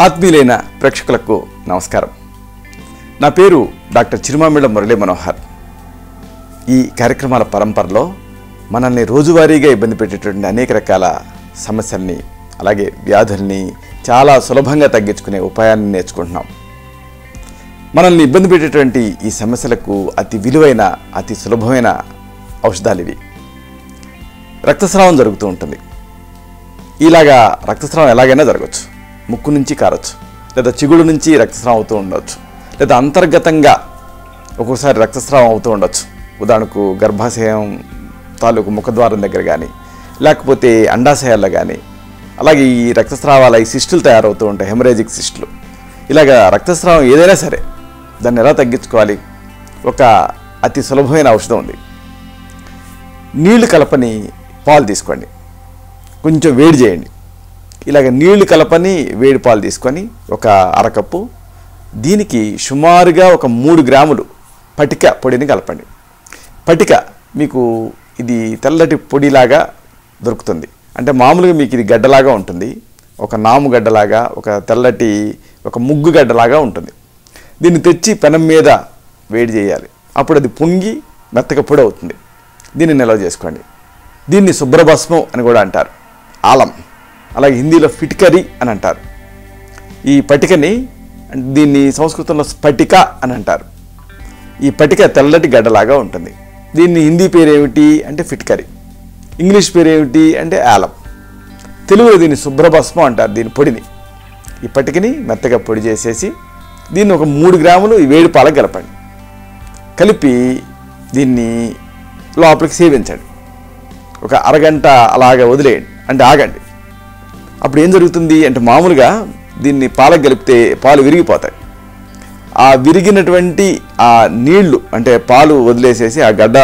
ఆత్మీయులైన ప్రేక్షకులకు నమస్కారం. నా పేరు డాక్టర్ చిరుమామిళ్ళ మురళీ మనోహర్. ఈ కార్యక్రమాల పరంపరలో మనల్ని రోజువారీగా ఇబ్బంది పెట్టేటువంటి అనేక రకాల సమస్యల్ని అలాగే వ్యాధుల్ని చాలా సులభంగా తగ్గించుకునే ఉపాయాన్ని నేర్చుకుంటున్నాం. మనల్ని ఇబ్బంది పెట్టేటువంటి ఈ సమస్యలకు అతి విలువైన అతి సులభమైన ఔషధాలు ఇవి. రక్తస్రావం జరుగుతూ ఉంటుంది. ఇలాగా రక్తస్రావం ఎలాగైనా జరగచ్చు. ముక్కు నుంచి కారచ్చు. లేదా చిగుడు నుంచి రక్తస్రావం అవుతూ ఉండొచ్చు. లేదా అంతర్గతంగా ఒక్కోసారి రక్తస్రావం అవుతూ ఉండొచ్చు. ఉదాహరణకు గర్భాశయం తాలూకు ముఖద్వారం దగ్గర కానీ లేకపోతే అండాశయాల్లో కానీ అలాగే ఈ రక్తస్రావాల ఈ సిస్టులు తయారవుతూ ఉంటాయి హెమరేజిక్ సిస్టులు. ఇలాగ రక్తస్రావం ఏదైనా సరే దాన్ని ఎలా తగ్గించుకోవాలి? ఒక అతి సులభమైన ఔషధం ఉంది. నీళ్ళు కలపని పాలు తీసుకోండి. కొంచెం వేడి చేయండి. ఇలాగ నీళ్ళు కలపని వేడి పాలు తీసుకొని ఒక అరకప్పు. దీనికి సుమారుగా ఒక మూడు గ్రాములు పటిక పొడిని కలపండి. పటిక మీకు ఇది తెల్లటి పొడిలాగా దొరుకుతుంది. అంటే మామూలుగా మీకు ఇది గడ్డలాగా ఉంటుంది. ఒక నాము గడ్డలాగా ఒక తెల్లటి ఒక ముగ్గు గడ్డలాగా ఉంటుంది. దీన్ని తెచ్చి పెనం మీద వేడి చేయాలి. అప్పుడు అది పుంగి మెత్తగా పొడి అవుతుంది. దీన్ని నిల్వ చేసుకోండి. దీన్ని శుభ్రభస్మం అని కూడా అంటారు. ఆలం. అలాగే హిందీలో ఫిట్కరీ అని అంటారు. ఈ పటికని దీన్ని సంస్కృతంలో స్ఫటిక అని అంటారు. ఈ పటిక తెల్లటి గడ్డలాగా ఉంటుంది. దీన్ని హిందీ పేరు ఏమిటి అంటే ఫిట్కరీ. ఇంగ్లీష్ పేరు ఏమిటి అంటే ఆలం తెలుగులో దీన్ని శుభ్రభస్మం అంటారు దీని పొడిని. ఈ పటికని మెత్తగా పొడి చేసేసి దీన్ని ఒక మూడు గ్రాములు వేడి పాలకు కలపండి. కలిపి దీన్ని లోపలికి సేవించండి. ఒక అరగంట అలాగ వదిలేయండి. అంటే ఆగండి. అప్పుడు ఏం జరుగుతుంది అంటే మామూలుగా దీన్ని పాలకు కలిపితే పాలు విరిగిపోతాయి. ఆ విరిగినటువంటి ఆ నీళ్ళు అంటే పాలు వదిలేసేసి ఆ గడ్డ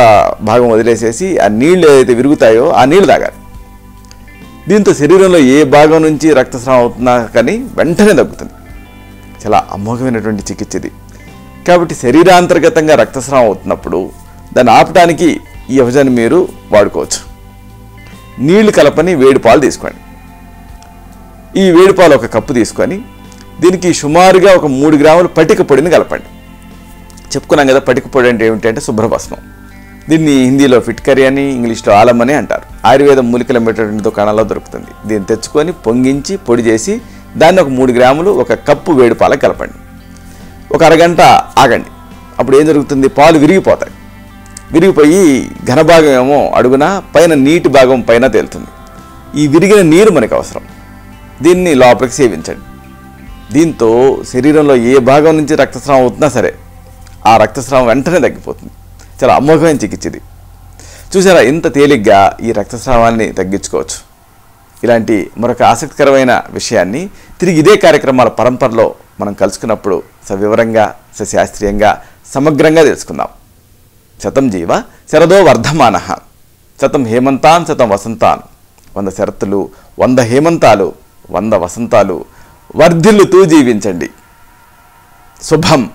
భాగం వదిలేసేసి ఆ నీళ్ళు ఏదైతే విరుగుతాయో ఆ నీళ్ళు తాగాలి. దీంతో శరీరంలో ఏ భాగం నుంచి రక్తస్రావం అవుతున్నా కానీ వెంటనే తగ్గుతుంది. చాలా అమోఘమైనటువంటి చికిత్స ఇది. కాబట్టి శరీరాంతర్గతంగా రక్తస్రావం అవుతున్నప్పుడు దాన్ని ఆపడానికి ఈ ఔషధాన్ని మీరు వాడుకోవచ్చు. నీళ్ళు కలపని వేడి పాలు తీసుకోండి. ఈ వేడిపాలు ఒక కప్పు తీసుకొని దీనికి సుమారుగా ఒక మూడు గ్రాములు పటిక పొడిని కలపండి. చెప్పుకున్నాం కదా పటిక పొడి అంటే ఏమిటంటే శుభ్రభస్మం. దీన్ని హిందీలో ఫిట్కరీ అని ఇంగ్లీష్లో ఆలం అని అంటారు. ఆయుర్వేద మూలికలు అమ్మేటటువంటి దుకాణాల్లో దొరుకుతుంది. దీన్ని తెచ్చుకొని పొంగించి పొడి చేసి దాన్ని ఒక మూడు గ్రాములు ఒక కప్పు వేడిపాలకు కలపండి. ఒక అరగంట ఆగండి. అప్పుడు ఏం జరుగుతుంది? పాలు విరిగిపోతాయి. విరిగిపోయి ఘనభాగం ఏమో అడుగున పైన నీటి భాగం పైన తేలుతుంది. ఈ విరిగిన నీరు మనకు అవసరం. దీన్ని లోపలికి సేవించండి. దీంతో శరీరంలో ఏ భాగం నుంచి రక్తస్రావం అవుతున్నా సరే ఆ రక్తస్రావం వెంటనే తగ్గిపోతుంది. చాలా అమోఘమైన చికిత్స ఇది. చూసారా ఇంత తేలిగ్గా ఈ రక్తస్రావాన్ని తగ్గించుకోవచ్చు. ఇలాంటి మరొక ఆసక్తికరమైన విషయాన్ని తిరిగి ఇదే కార్యక్రమాల పరంపరలో మనం కలుసుకున్నప్పుడు సవివరంగా సశాస్త్రీయంగా సమగ్రంగా తెలుసుకుందాం. శతం జీవ శరదో వర్ధమాన. శతం హేమంతాన్ శతం వసంతాన్. వంద శరత్తులు వంద హేమంతాలు. వంద వసంతాలు వర్ధిల్లుతూ జీవించండి. శుభం.